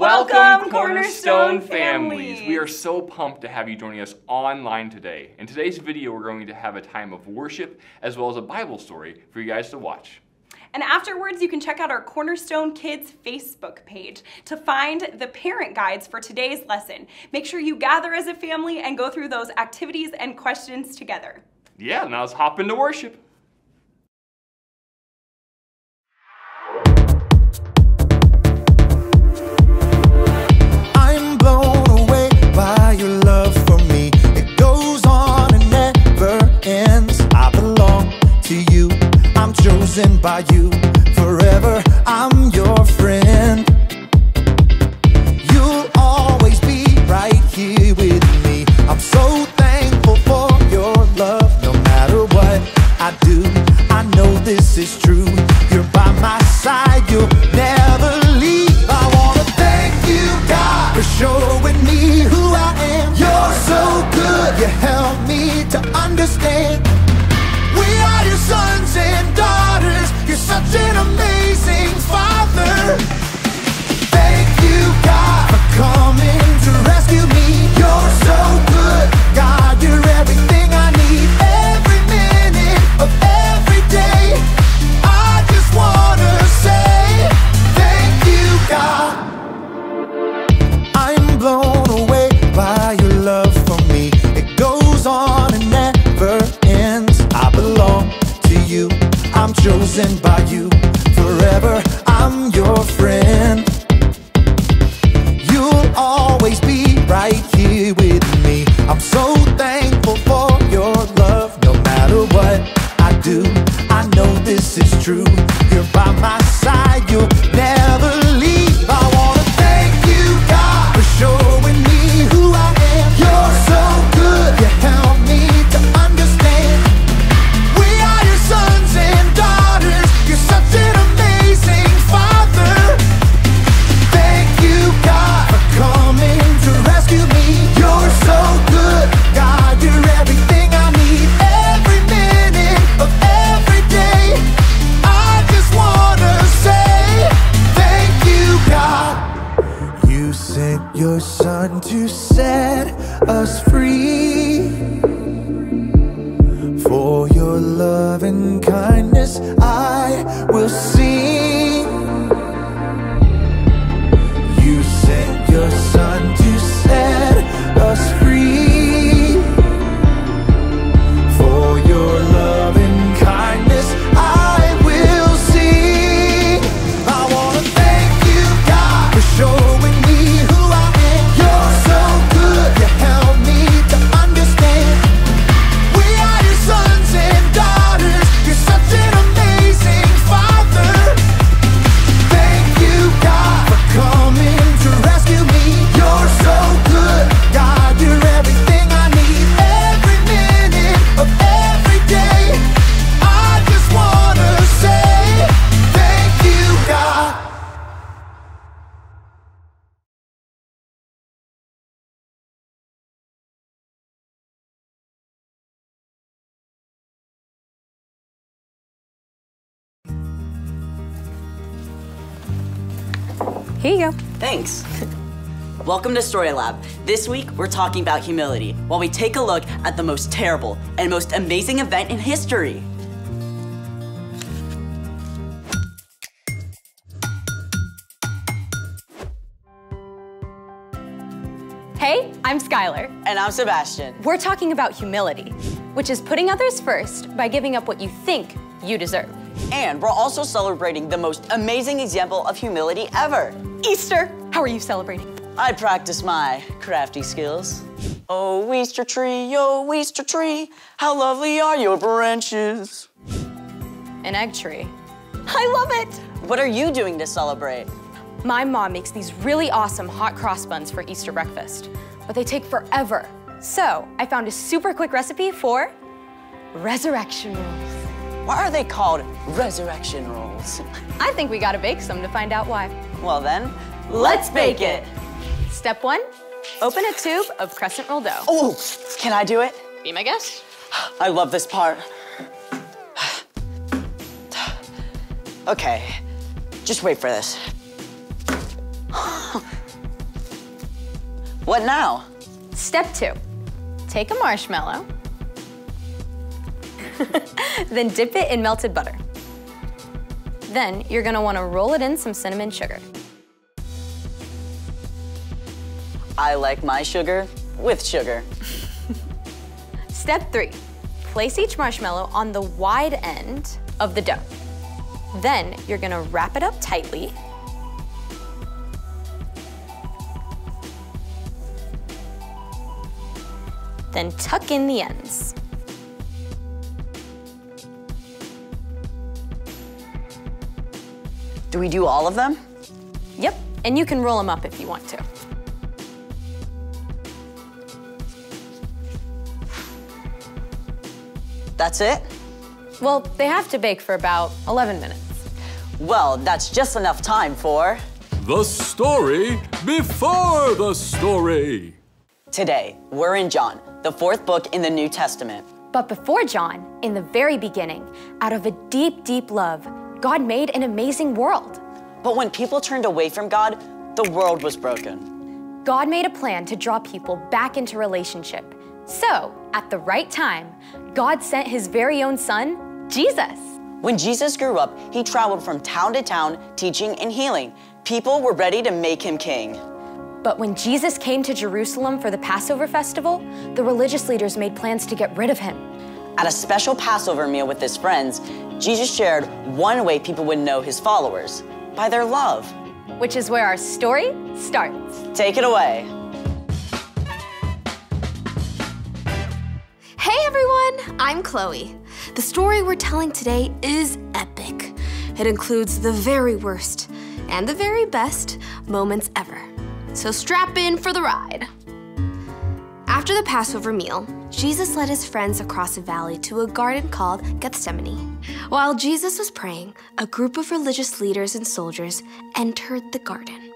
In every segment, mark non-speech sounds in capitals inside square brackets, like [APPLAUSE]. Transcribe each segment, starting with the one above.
Welcome, Cornerstone families. We are so pumped to have you joining us online today. In today's video, we're going to have a time of worship as well as a Bible story for you guys to watch. And afterwards, you can check out our Cornerstone Kids Facebook page to find the parent guides for today's lesson. Make sure you gather as a family and go through those activities and questions together. Yeah, now let's hop into worship. Friend. You'll always be right here with me. I'm so thankful for your love. No matter what I do, I know this is true. You're by my side, you'll For your love and kindness, I will sing. Here you go. Thanks. Welcome to Story Lab. This week, we're talking about humility while we take a look at the most terrible and most amazing event in history. Hey, I'm Skylar. And I'm Sebastian. We're talking about humility, which is putting others first by giving up what you think you deserve. And we're also celebrating the most amazing example of humility ever. Easter! How are you celebrating? I practice my crafty skills. Oh, Easter tree, oh, Easter tree, how lovely are your branches. An egg tree. I love it! What are you doing to celebrate? My mom makes these really awesome hot cross buns for Easter breakfast, but they take forever. So I found a super quick recipe for resurrection rolls. Why are they called resurrection rolls? [LAUGHS] I think we gotta bake some to find out why. Well then, let's bake it. Step one, open a tube of crescent roll dough. Oh, can I do it? Be my guest. I love this part. Okay, just wait for this. What now? Step two, take a marshmallow, [LAUGHS] then dip it in melted butter. Then you're gonna wanna roll it in some cinnamon sugar. I like my sugar with sugar. [LAUGHS] Step three, place each marshmallow on the wide end of the dough. Then you're gonna wrap it up tightly. Then tuck in the ends. Do we do all of them? Yep, and you can roll them up if you want to. That's it? Well, they have to bake for about 11 minutes. Well, that's just enough time for The story before the story. today. We're in John, the fourth book in the New Testament. But before John, in the very beginning, out of a deep, deep love, God made an amazing world. But when people turned away from God, the world was broken. God made a plan to draw people back into relationship. So, at the right time, God sent his very own son, Jesus. When Jesus grew up, he traveled from town to town teaching and healing. People were ready to make him king. But when Jesus came to Jerusalem for the Passover festival, the religious leaders made plans to get rid of him. At a special Passover meal with his friends, Jesus shared one way people would know his followers by their love. Which is where our story starts. Take it away. Hey everyone, I'm Chloe. The story we're telling today is epic. It includes the very worst and the very best moments ever. So strap in for the ride. After the Passover meal, Jesus led his friends across a valley to a garden called Gethsemane. While Jesus was praying, a group of religious leaders and soldiers entered the garden.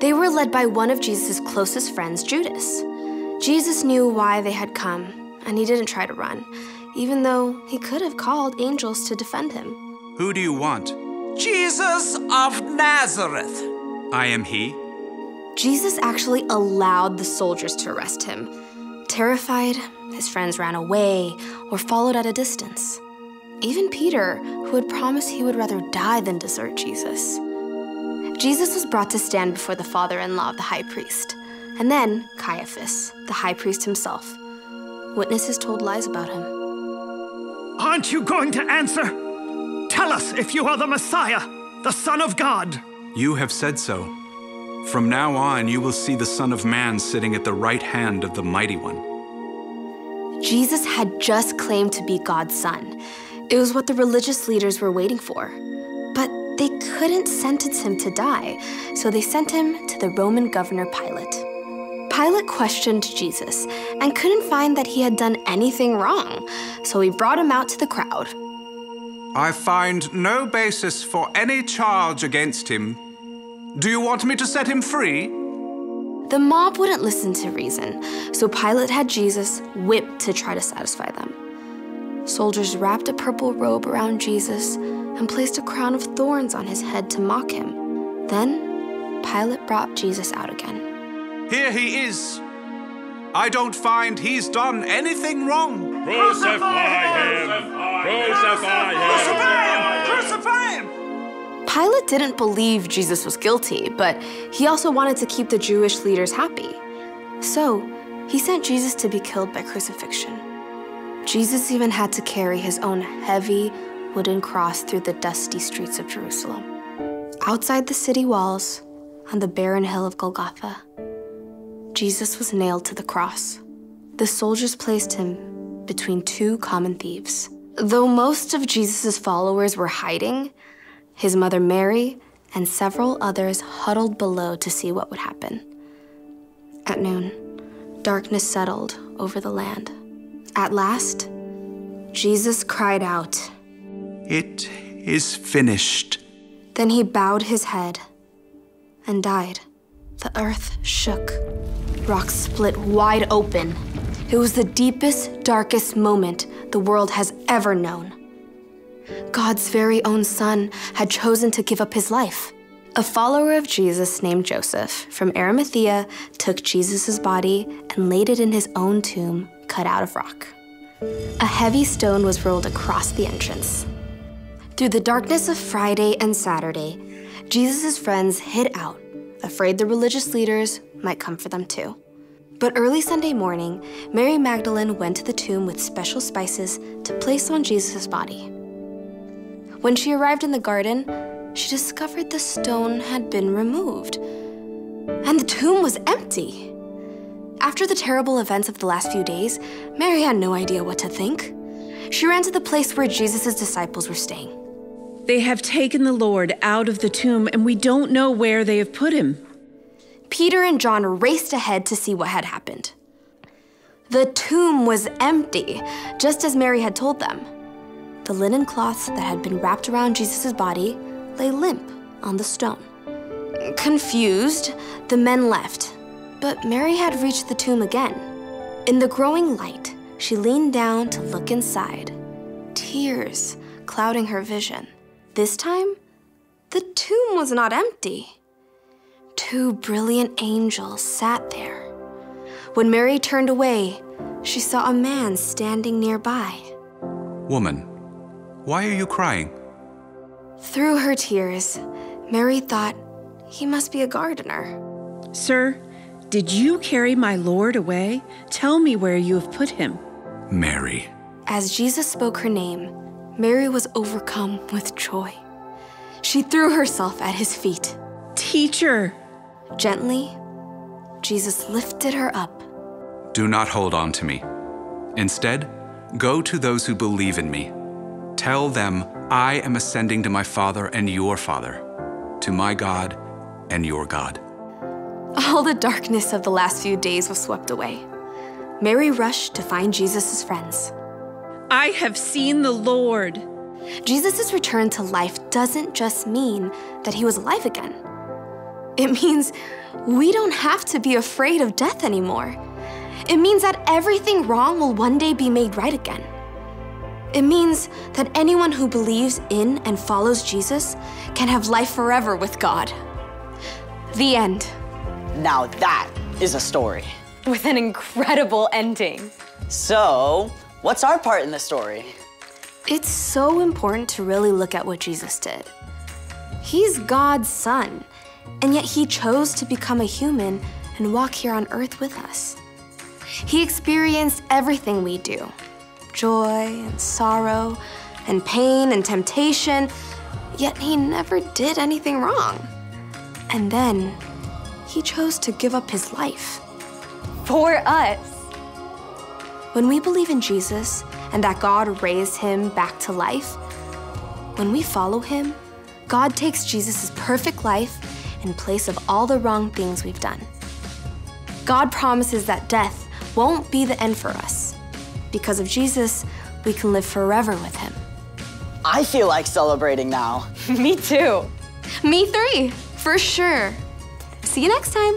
They were led by one of Jesus' closest friends, Judas. Jesus knew why they had come, and he didn't try to run, even though he could have called angels to defend him. Who do you want? Jesus of Nazareth. I am he. Jesus actually allowed the soldiers to arrest him. Terrified, his friends ran away or followed at a distance. Even Peter, who had promised he would rather die than desert Jesus. Jesus was brought to stand before the father in law of the high priest, and then Caiaphas, the high priest himself. Witnesses told lies about him. Aren't you going to answer? Tell us if you are the Messiah, the Son of God. You have said so. From now on, you will see the Son of Man sitting at the right hand of the Mighty One. Jesus had just claimed to be God's son. It was what the religious leaders were waiting for. But they couldn't sentence him to die, so they sent him to the Roman governor Pilate. Pilate questioned Jesus and couldn't find that he had done anything wrong, so he brought him out to the crowd. I find no basis for any charge against him. Do you want me to set him free? The mob wouldn't listen to reason, so Pilate had Jesus whipped to try to satisfy them. Soldiers wrapped a purple robe around Jesus and placed a crown of thorns on his head to mock him. Then, Pilate brought Jesus out again. Here he is. I don't find he's done anything wrong. Crucify Pilate didn't believe Jesus was guilty, but he also wanted to keep the Jewish leaders happy. So, he sent Jesus to be killed by crucifixion. Jesus even had to carry his own heavy wooden cross through the dusty streets of Jerusalem. Outside the city walls, on the barren hill of Golgotha, Jesus was nailed to the cross. The soldiers placed him between two common thieves. Though most of Jesus' followers were hiding, his mother Mary and several others huddled below to see what would happen. At noon, darkness settled over the land. At last, Jesus cried out. It is finished. Then he bowed his head and died. The earth shook. Rocks split wide open. It was the deepest, darkest moment the world has ever known. God's very own son had chosen to give up his life. A follower of Jesus named Joseph from Arimathea took Jesus' body and laid it in his own tomb cut out of rock. A heavy stone was rolled across the entrance. Through the darkness of Friday and Saturday, Jesus' friends hid out, afraid the religious leaders might come for them too. But early Sunday morning, Mary Magdalene went to the tomb with special spices to place on Jesus' body. When she arrived in the garden, she discovered the stone had been removed, and the tomb was empty. After the terrible events of the last few days, Mary had no idea what to think. She ran to the place where Jesus' disciples were staying. They have taken the Lord out of the tomb, and we don't know where they have put him. Peter and John raced ahead to see what had happened. The tomb was empty, just as Mary had told them. The linen cloths that had been wrapped around Jesus' body lay limp on the stone. Confused, the men left, but Mary had reached the tomb again. In the growing light, she leaned down to look inside, tears clouding her vision. This time, the tomb was not empty. Two brilliant angels sat there. When Mary turned away, she saw a man standing nearby. Woman, why are you crying? Through her tears, Mary thought he must be a gardener. Sir, did you carry my Lord away? Tell me where you have put him. Mary. As Jesus spoke her name, Mary was overcome with joy. She threw herself at his feet. Teacher! Gently, Jesus lifted her up. Do not hold on to me. Instead, go to those who believe in me. Tell them I am ascending to my Father and your Father, to my God and your God. All the darkness of the last few days was swept away. Mary rushed to find Jesus' friends. I have seen the Lord. Jesus' return to life doesn't just mean that he was alive again. It means we don't have to be afraid of death anymore. It means that everything wrong will one day be made right again. It means that anyone who believes in and follows Jesus can have life forever with God. The end. Now that is a story. With an incredible ending. So, what's our part in the story? It's so important to really look at what Jesus did. He's God's son, and yet he chose to become a human and walk here on earth with us. He experienced everything we do joy and sorrow and pain and temptation, yet he never did anything wrong. And then he chose to give up his life. For us. When we believe in Jesus and that God raised him back to life, when we follow him, God takes Jesus' perfect life in place of all the wrong things we've done. God promises that death won't be the end for us. Because of Jesus, we can live forever with him. I feel like celebrating now. [LAUGHS] Me too. Me three, for sure. See you next time.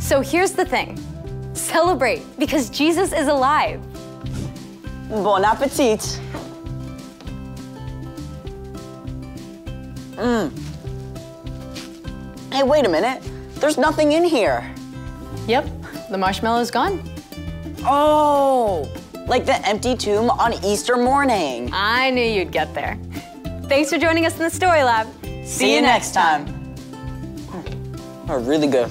So here's the thing celebrate because Jesus is alive. Bon appetit. Mmm. Hey, wait a minute. There's nothing in here. Yep, the marshmallow's gone. Oh, like the empty tomb on Easter morning. I knew you'd get there. Thanks for joining us in the Story Lab. See, you next time. Oh, really good.